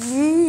Mm.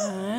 Huh?